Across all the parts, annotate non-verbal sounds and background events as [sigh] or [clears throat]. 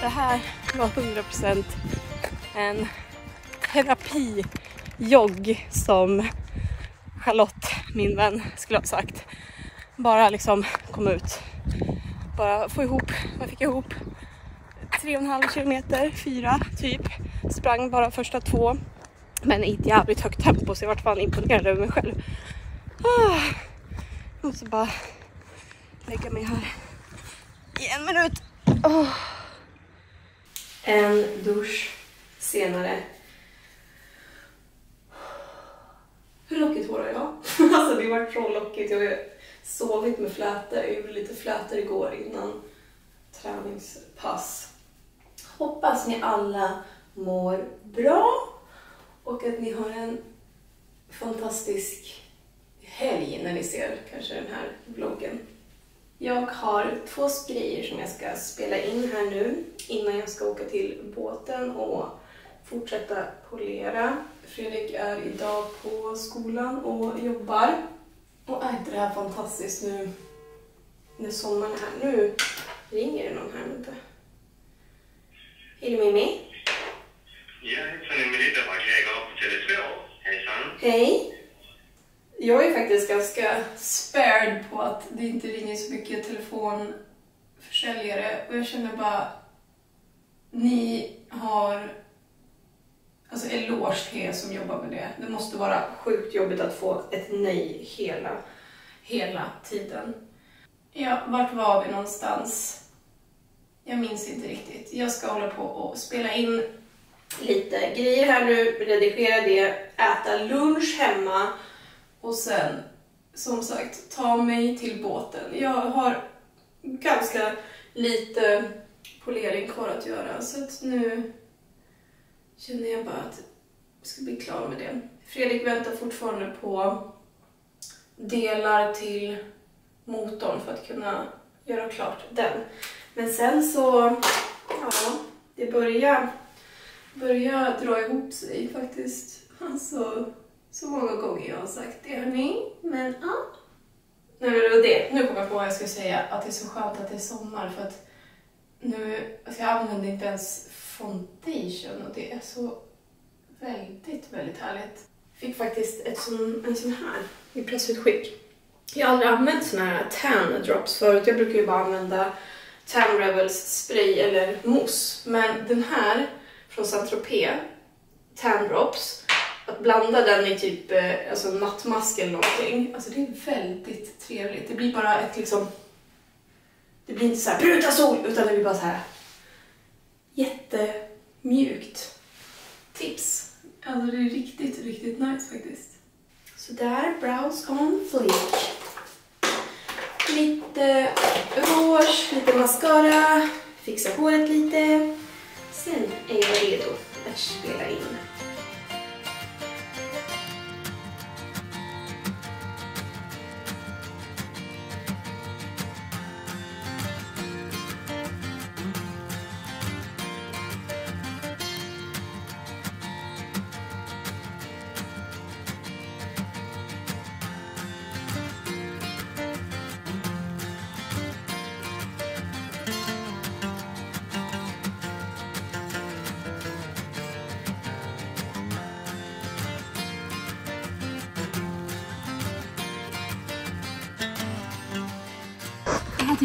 Det här var 100% en terapijogg som Charlotte, min vän, skulle ha sagt. Bara liksom komma ut. Bara få ihop, Man fick ihop tre och en halv kilometer, fyra typ. Sprang bara första två. Men i ett jävligt högt tempo så jag vart fan imponerad över mig själv. Ah, jag måste bara lägga mig här i en minut. Oh. En dusch senare. Hur lockigt hår har jag? alltså det har varit så lockigt. Jag har sovit med flätor. Jag gjorde lite flätor igår innan träningspass. Hoppas ni alla mår bra och att ni har en fantastisk helg när ni ser kanske den här vloggen. Jag har två grejer som jag ska spela in här nu innan jag ska åka till båten och fortsätta polera. Fredrik är idag på skolan och jobbar. Och är inte det här fantastiskt nu när sommaren är här? Nu ringer det någon här ute. Hej Mimmi. Ja, hejsan vad kan jag göra på Tele2? Hejsan. Hej. Jag är faktiskt ganska spared på att det inte ringer så mycket telefonförsäljare och jag känner bara ni har alltså eloge till er som jobbar med det. Det måste vara sjukt jobbigt att få ett nej hela, hela tiden. Ja, vart var vi någonstans? Jag minns inte riktigt. Jag ska hålla på och spela in lite grejer här nu, redigera det, äta lunch hemma och sen som sagt ta mig till båten. Jag har ganska lite polering kvar att göra så att nu känner jag bara att jag ska bli klar med det. Fredrik väntar fortfarande på delar till motorn för att kunna göra klart den. Men sen så, ja, det börjar, börjar dra ihop sig faktiskt. Alltså, så många gånger jag har sagt det hörni, men ja. Nej men det var det. Nu kommer jag på vad jag skulle säga, att det är så skönt att det är sommar för att nu, alltså jag använder inte ens foundation och det är så väldigt, väldigt härligt. Fick faktiskt ett sån, en sån här i pressutskick. Jag har aldrig använt såna här tan drops förut. Jag brukar ju bara använda Tan Rebels spray eller mousse. Men den här från Saint-Tropez, Tan drops, att blanda den i typ eh, alltså nattmask eller någonting. Alltså det är väldigt trevligt. Det blir bara ett liksom... Det blir inte så här bruta sol utan det blir bara så här jättemjukt tips. Alltså det är riktigt, riktigt nice faktiskt. Så där, brows on fleek. Lite rouge, lite mascara, fixa håret lite. Sen är jag redo att spela in.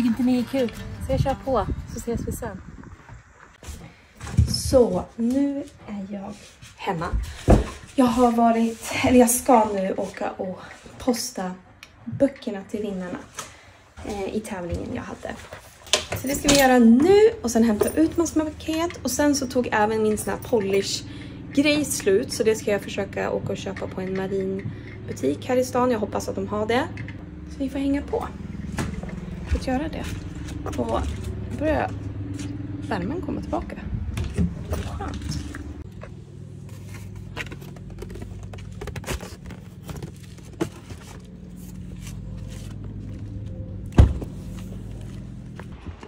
Tycker inte ni är kul. Så jag kör på, så ses vi sen. Så, nu är jag hemma. Jag har varit, eller jag ska nu åka och posta böckerna till vinnarna eh, i tävlingen jag hade. Så det ska vi göra nu och sen hämta ut massor med paket och sen så tog även min sån här polish grej slut så det ska jag försöka åka och köpa på en marinbutik här i stan. Jag hoppas att de har det. Så vi får hänga på för att göra det. Och nu börjar värmen komma tillbaka. Skönt.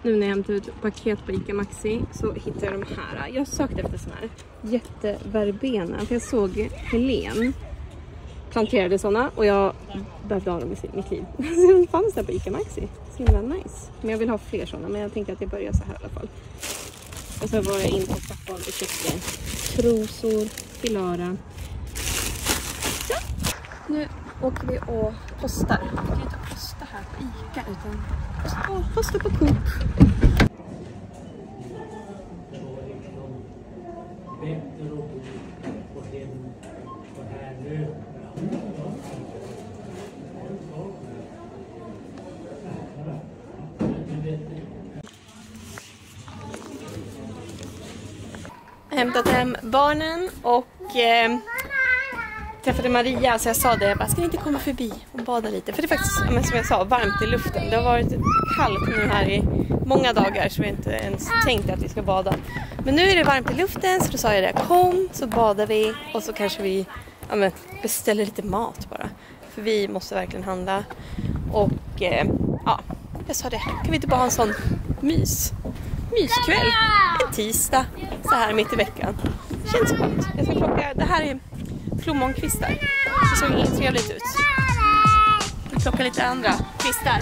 Nu när jag hämtade ut paket på ICA Maxi så hittade jag de här. Jag sökte efter såna här jätteverbena för jag såg Helen planterade såna och jag behövde ha dem i mitt liv. [laughs] Så fanns där på ICA Maxi. Så himla nice. Men jag vill ha fler sådana, men jag tänkte att jag börjar så här i alla fall. Och så var jag in på trappan och köpte trosor till Lara. Så, nu åker vi och postar. Vi kan inte posta här på Ica utan posta, posta på Coop. bättre att bo på hem så här nu hämtat hem barnen och eh, träffade Maria så jag sa det, jag bara, ska ni inte komma förbi och bada lite? För det är faktiskt, men som jag sa, varmt i luften. Det har varit kallt nu här i många dagar så vi har inte ens tänkt att vi ska bada. Men nu är det varmt i luften så då sa jag det, kom så badar vi och så kanske vi ja, men, beställer lite mat bara. För vi måste verkligen handla. Och eh, ja, jag sa det, kan vi inte bara ha en sån mys? Myskväll. En tisdag så här mitt i veckan. Känns skönt. Jag ska plocka, det här är plommonkvistar. Det såg inget trevligt ut. Jag plockar lite andra kvistar.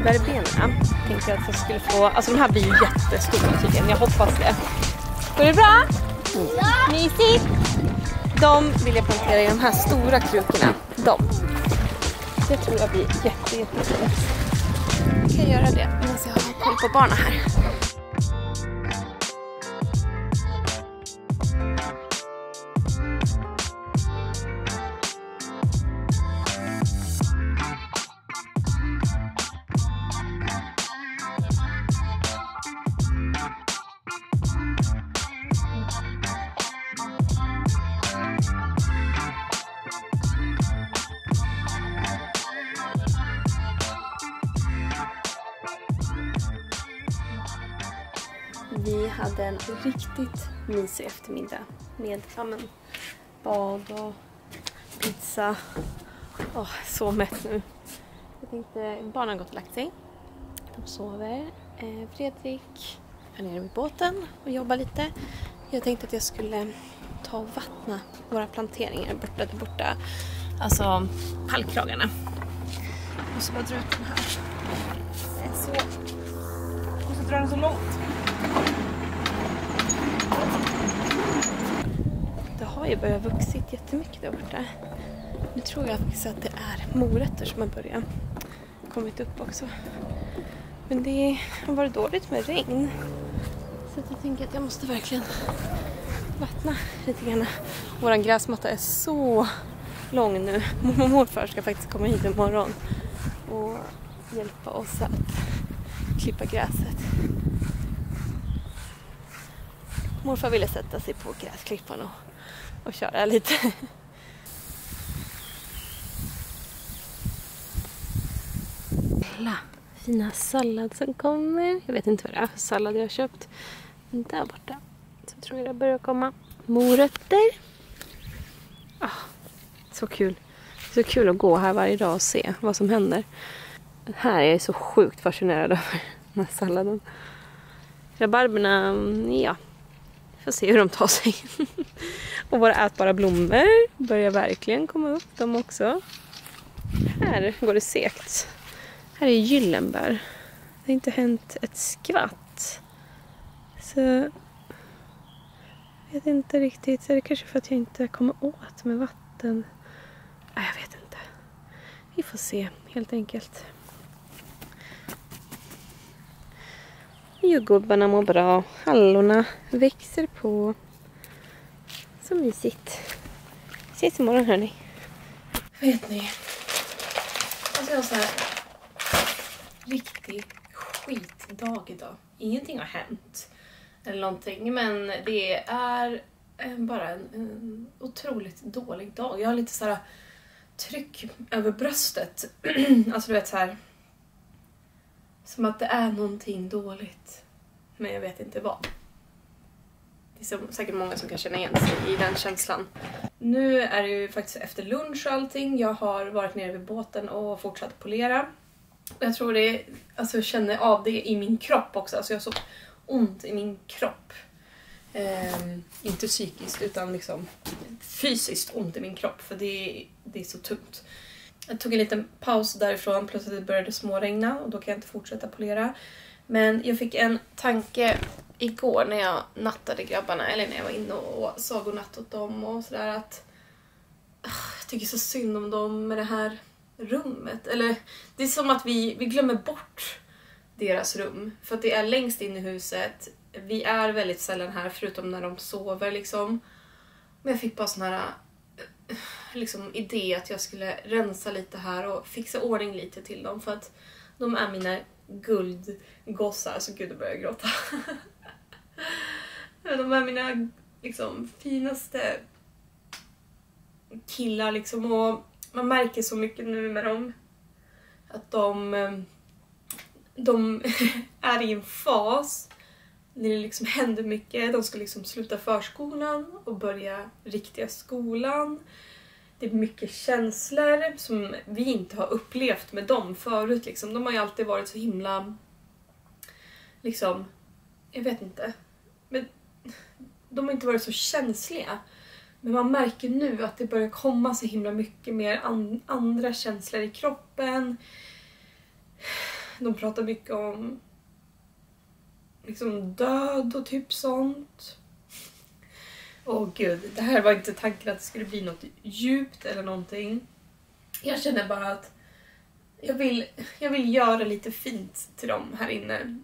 Jätteverbenorna tänkte jag att jag skulle få, alltså de här blir ju jättestora tydligen, jag hoppas det. Går det bra? Ja! Mysigt! De vill jag plantera i de här stora krukorna. De. Det tror jag blir jätte, jättefint. Jag kan göra det medan jag har koll på barnen här. Vi hade en riktigt mysig eftermiddag med ja, men, bad och pizza. Åh, så mätt nu. Jag tänkte, barnen har gått och lagt sig. De sover. Eh, Fredrik är nere vid båten och jobbar lite. Jag tänkte att jag skulle ta och vattna våra planteringar borta där borta. Alltså pallkragarna. Jag måste bara dra ut den här. Det är så... Jag måste dra den så långt. Har ju börjat vuxit jättemycket där borta. Nu tror jag faktiskt att det är morötter som har börjat kommit upp också. Men det har varit dåligt med regn. Så jag tänker att jag måste verkligen vattna lite grann. Vår gräsmatta är så lång nu. Mormor och morfar ska faktiskt komma hit imorgon och hjälpa oss att klippa gräset. Morfar ville sätta sig på gräsklippan och, och köra lite. Kolla, fina sallad som kommer. Jag vet inte vad det är för sallad jag har köpt. Men där borta så tror jag det börjar komma morötter. Ah, så kul. Det är så kul att gå här varje dag och se vad som händer. Den här är jag så sjukt fascinerad över. [laughs] Den här salladen. Rabarberna, mm, ja. Får se hur de tar sig. och våra ätbara blommor börjar verkligen komma upp de också. Här går det segt. Här är gyllenbär. Det har inte hänt ett skvatt. Så jag vet inte riktigt. Är det kanske för att jag inte kommer åt med vatten? Nej, jag vet inte. Vi får se helt enkelt. Jordgubbarna mår bra. Hallorna växer på. Så mysigt. Ses imorgon hörni. Vet ni? Alltså jag har så här riktig skitdag idag. Ingenting har hänt eller någonting men det är eh, bara en, en otroligt dålig dag. Jag har lite så här tryck över bröstet. [clears throat] alltså du vet så här. Som att det är någonting dåligt. Men jag vet inte vad. Det är så, säkert många som kan känna igen sig i den känslan. Nu är det ju faktiskt efter lunch och allting. Jag har varit nere vid båten och fortsatt polera. Jag tror det, alltså jag känner av det i min kropp också. Alltså jag har så ont i min kropp. Ehm, inte psykiskt utan liksom fysiskt ont i min kropp för det, det är så tungt. Jag tog en liten paus därifrån plus att det började småregna och då kan jag inte fortsätta polera. Men jag fick en tanke igår när jag nattade grabbarna, eller när jag var inne och sa godnatt åt dem och sådär att ah, jag tycker så synd om dem med det här rummet. Eller det är som att vi, vi glömmer bort deras rum. För att det är längst in i huset. Vi är väldigt sällan här förutom när de sover liksom. Men jag fick bara sån här eh, liksom, idé att jag skulle rensa lite här och fixa ordning lite till dem för att de är mina guldgossar. Så gud, då börjar jag gråta. [laughs] de är mina liksom, finaste killar liksom och man märker så mycket nu med dem att de, eh, de [laughs] är i en fas när det liksom händer mycket. De ska liksom sluta förskolan och börja riktiga skolan. Det är mycket känslor som vi inte har upplevt med dem förut. Liksom. De har ju alltid varit så himla... Liksom, jag vet inte. Men de har inte varit så känsliga. Men man märker nu att det börjar komma så himla mycket mer an andra känslor i kroppen. De pratar mycket om liksom död och typ sånt. Åh gud, det här var inte tanken att det skulle bli något djupt eller någonting. Jag känner bara att jag vill, jag vill göra lite fint till dem här inne.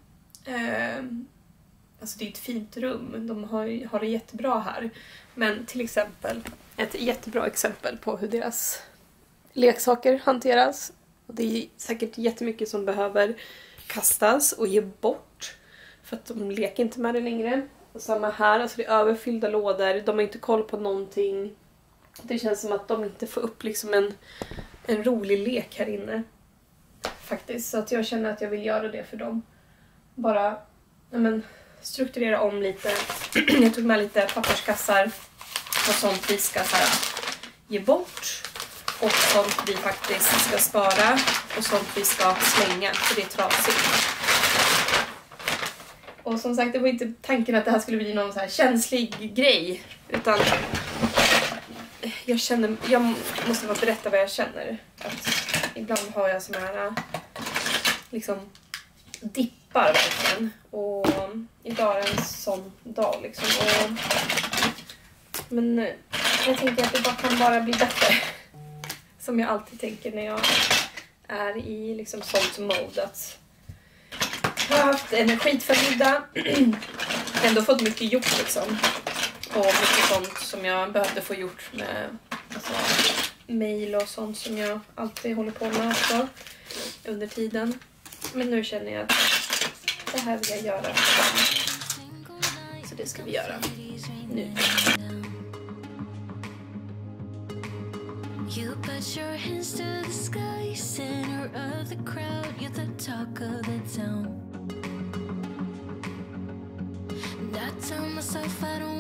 Eh, alltså det är ett fint rum, de har, har det jättebra här. Men till exempel, ett jättebra exempel på hur deras leksaker hanteras. Och det är säkert jättemycket som behöver kastas och ge bort. För att de leker inte med det längre. Och samma här, alltså det är överfyllda lådor, de har inte koll på någonting. Det känns som att de inte får upp liksom en, en rolig lek här inne. Faktiskt, så att jag känner att jag vill göra det för dem. Bara ja, men, strukturera om lite. [clears throat] jag tog med lite papperskassar och sånt vi ska så här, ge bort och sånt vi faktiskt ska spara och sånt vi ska slänga för det är trasigt. Och som sagt, det var inte tanken att det här skulle bli någon så här känslig grej. Utan jag känner, jag måste bara berätta vad jag känner. Att ibland har jag såna här liksom dippar verkligen. Och idag är en sån dag liksom. Och, men jag tänker att det bara kan bara bli bättre. Som jag alltid tänker när jag är i liksom sånt mode. Att jag har haft en skitförmiddag. [clears throat] Ändå fått mycket gjort liksom. Och mycket sånt som jag behövde få gjort med alltså, mail och sånt som jag alltid håller på med också under tiden. Men nu känner jag att det här vill jag göra. Så det ska vi göra nu. You put your hands to the sky, center of the crowd, you're the talk of the town. I don't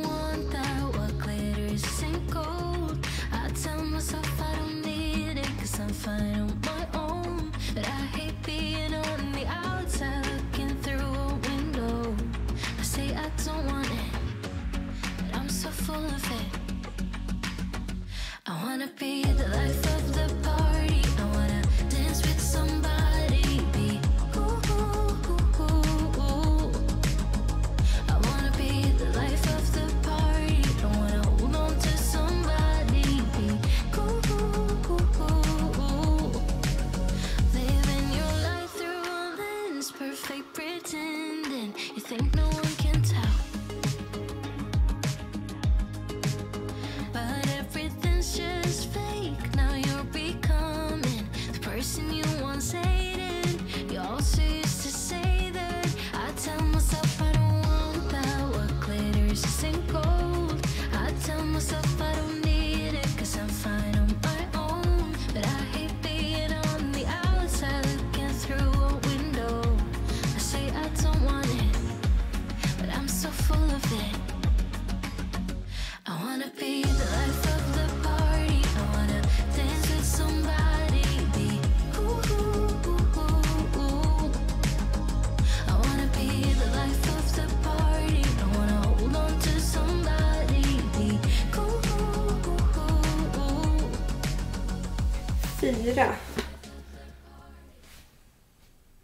fyra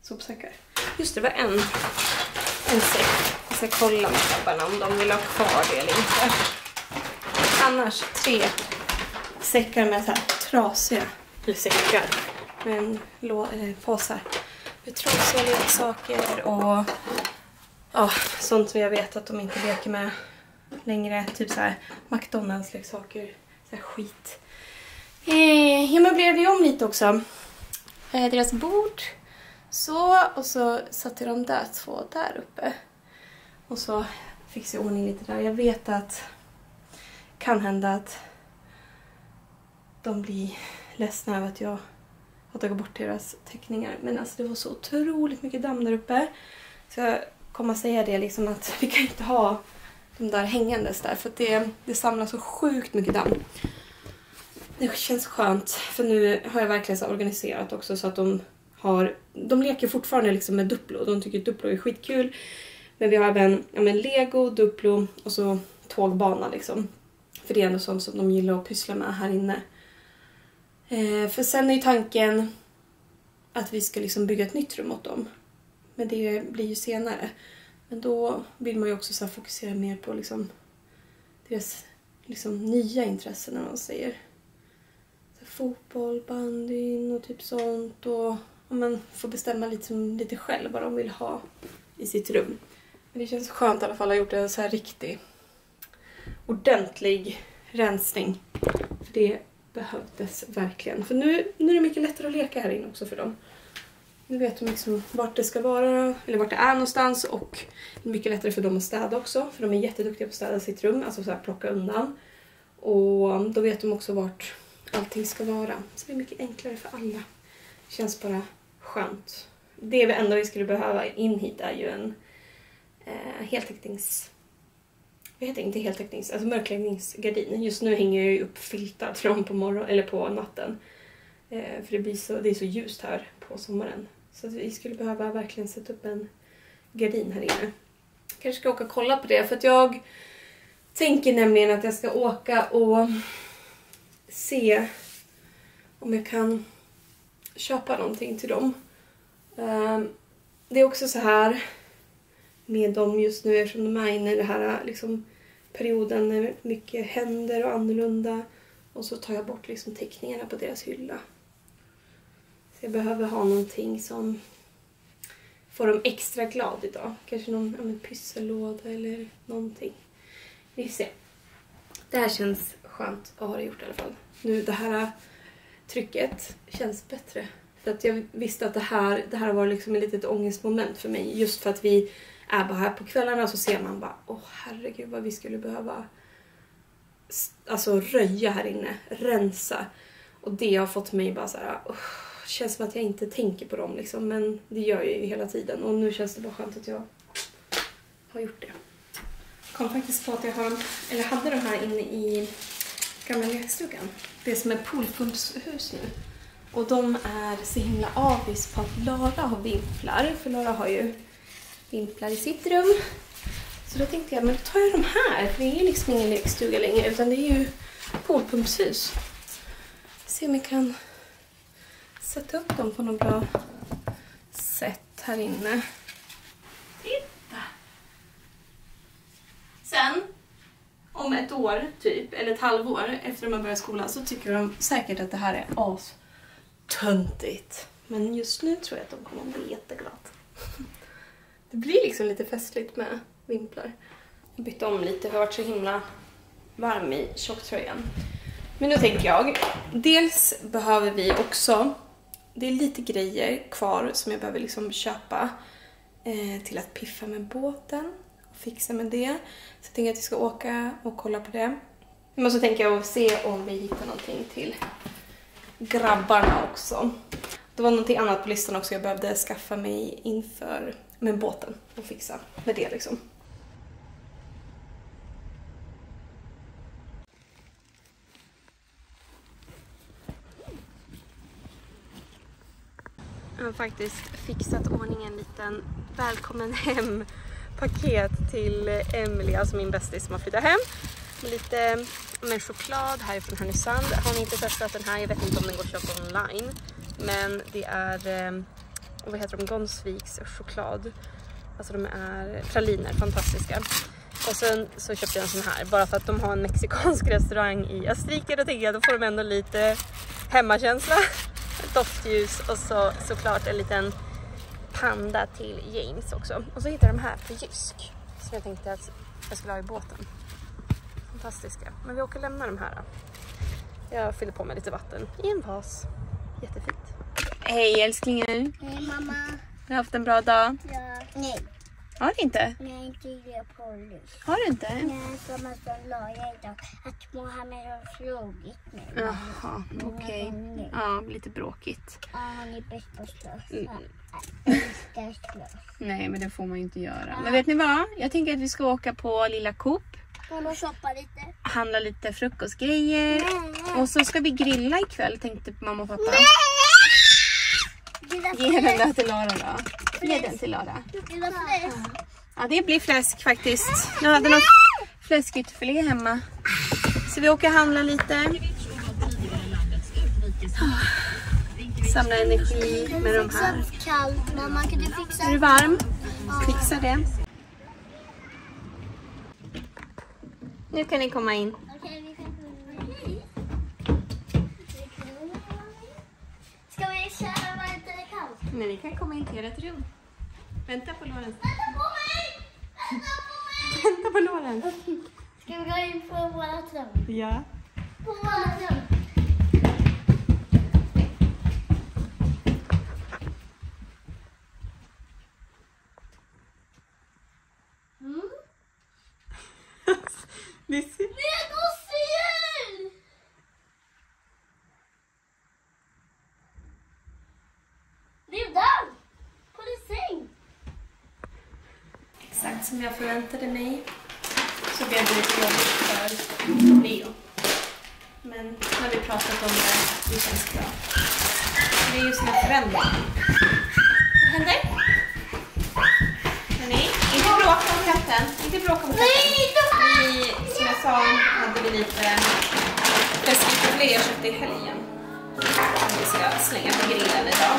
sopsäckar. Just det, det var en, en säck. Jag ska kolla med grabbarna om de vill ha kvar det eller inte. Annars tre säckar med så här trasiga, eller säckar, men lå, eh, påsar med trasiga leksaker och ja, sånt som jag vet att de inte leker med längre. Typ så här McDonalds-leksaker, så här skit. Eh, jag möblerade ju om lite också. Eh, deras bord. Så, och så satte de där två där uppe. Och så fixade jag ordning lite där. Jag vet att kan hända att de blir ledsna över att jag har tagit bort deras teckningar. Men alltså det var så otroligt mycket damm där uppe. Så jag kommer säga det liksom att vi kan inte ha de där hängandes där för att det, det samlar så sjukt mycket damm. Det känns skönt för nu har jag verkligen så organiserat också så att de har, de leker fortfarande liksom med Duplo. De tycker Duplo är skitkul. Men vi har även ja, men Lego, Duplo och så tågbana liksom. För det är ändå sånt som de gillar att pyssla med här inne. Eh, för sen är ju tanken att vi ska liksom bygga ett nytt rum åt dem. Men det blir ju senare. Men då vill man ju också så fokusera mer på liksom deras liksom nya intressen, när man säger. Fotboll, bandyn och typ sånt. Och ja, man får bestämma lite, lite själv vad de vill ha i sitt rum. Men det känns skönt i alla fall att ha gjort en så här riktig ordentlig rensning. För det behövdes verkligen. För nu, nu är det mycket lättare att leka här inne också för dem. Nu vet de liksom vart det ska vara, eller vart det är någonstans och det är mycket lättare för dem att städa också. För de är jätteduktiga på att städa sitt rum, alltså så här plocka undan. Och då vet de också vart allting ska vara. Så det är mycket enklare för alla. Det känns bara skönt. Det vi enda vi skulle behöva in hit är ju en eh, heltäcknings... Vad heter det? Inte heltäcknings, alltså mörkläggningsgardin. Just nu hänger jag ju upp filtar från på, morgon, eller på natten. Eh, för det, blir så, det är så ljust här på sommaren. Så att vi skulle behöva verkligen sätta upp en gardin här inne. Kanske ska åka och kolla på det för att jag tänker nämligen att jag ska åka och se om jag kan köpa någonting till dem. Ehm, det är också så här med dem just nu eftersom de är inne i den här liksom, perioden när mycket händer och annorlunda. Och så tar jag bort liksom teckningarna på deras hylla. Så jag behöver ha någonting som får dem extra glad idag. Kanske någon ja, men pyssellåda eller någonting. Vi får se. Det här känns skönt att ha det gjort i alla fall. Nu det här trycket känns bättre. För att jag visste att det här, det här var liksom ett litet ångestmoment för mig. Just för att vi är bara här på kvällarna och så ser man bara åh herregud vad vi skulle behöva alltså röja här inne, rensa. Och det har fått mig bara så här, "Åh, känns som att jag inte tänker på dem liksom. Men det gör jag ju hela tiden och nu känns det bara skönt att jag har gjort det. Jag kom faktiskt på att jag har, eller hade de här inne i gamla lekstugan. Det som är poolpumpshus nu. Och de är så himla avis på att Lara har vimplar, för Lara har ju vimplar i sitt rum. Så då tänkte jag, men då tar jag de här, för det är ju liksom ingen lekstuga längre, utan det är ju poolpumpshus. Se om jag kan sätta upp dem på något bra sätt här inne. Titta! Sen, om ett år typ, eller ett halvår efter de har börjat skolan så tycker de säkert att det här är astöntigt. Men just nu tror jag att de kommer att bli jätteglada. [laughs] Det blir liksom lite festligt med vimplar. Jag bytte om lite, för jag varit så himla varm i tjocktröjan. Men nu tänker jag, dels behöver vi också, det är lite grejer kvar som jag behöver liksom köpa eh, till att piffa med båten fixa med det. Så jag tänker att vi ska åka och kolla på det. Men så tänker jag se om vi hittar någonting till grabbarna också. Det var någonting annat på listan också jag behövde skaffa mig inför med båten och fixa med det liksom. Jag har faktiskt fixat ordning en liten välkommen hem paket till Emelie, alltså min bästis som har flyttat hem. lite med choklad här från Härnösand. Har ni inte testat den här? Jag vet inte om den går att köpa online. Men det är, ehm, vad heter de, Gonsviks choklad. Alltså de är praliner, fantastiska. Och sen så köpte jag en sån här bara för att de har en mexikansk [laughs] restaurang i Österrike. Då tänker jag då får de ändå lite hemmakänsla. Doftljus och så såklart en liten panda till James också. Och så hittade jag de här på Jysk som jag tänkte att jag skulle ha i båten. Fantastiska. Men vi åker lämna de här. Jag fyller på med lite vatten i en vas. Jättefint. Hej älsklingar! Nej mamma. Har du haft en bra dag? Ja. Nej, Har du inte? nej inte det polis. Har du inte? Nej, som att de la jag idag att Mohammed har slagit mig. Jaha, okej. gånger. Ja, lite bråkigt. Ja, han är bäst på att slåss. Mm. Jag. Nej, men det får man ju inte göra. Men vet ni vad? Jag tänker att vi ska åka på lilla Coop, Mamma shoppa lite. handla lite frukostgrejer och så ska vi grilla ikväll tänkte mamma och pappa. Ge den där till Lara då. Ge den till Lara. Ja, det blir fläsk faktiskt. Jag hade något fläskytterfilé hemma. Så vi åker och handla lite. Samla energi med de här. Kallt. Mamma kan du fixa? Är du varm? Fixa det. Nu kan ni komma in. Men ni kan komma in till ert rum. Vänta på Lorenz. Vänta på mig! Vänta på mig! Vänta på Lorenz. Ska vi gå in på vårat rum? Ja. På vårat rum. Mm. Det ser... Det är gosedjur! Det är där! På din säng. Exakt som jag förväntade mig så blev det lite jobbigt för Leo. Men nu har vi pratat om det, det känns bra. Det är ju som en förändring. Vad händer? Hörni, inte bråka om katten. Inte bråka om katten. Vi, som jag sa, hade vi lite fläskfilé jag köpte i helgen. Som vi ska slänga på grillen idag.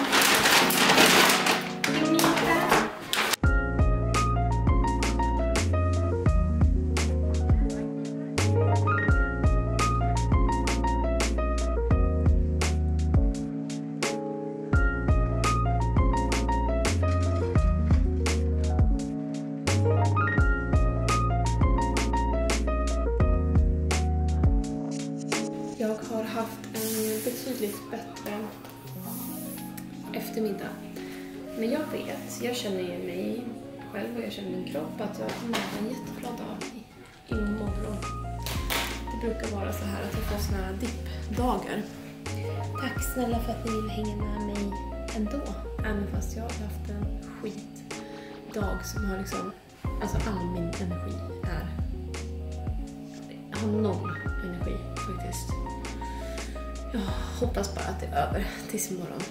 En betydligt bättre eftermiddag. Men jag vet, jag känner ju mig själv och jag känner min kropp att jag kommer att ha en jättebra dag imorgon. Det brukar vara så här att jag får såna här dippdagar. Tack snälla för att ni vill hänga med mig ändå. Även fast jag har haft en skitdag som har liksom, alltså all min energi är jag har noll energi faktiskt. Jag hoppas bara att det är över tills imorgon.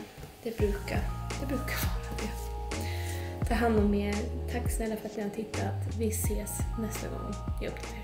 Det brukar, det brukar vara det. Ta hand om er. Tack snälla för att ni har tittat. Vi ses nästa gång jag uppdaterar.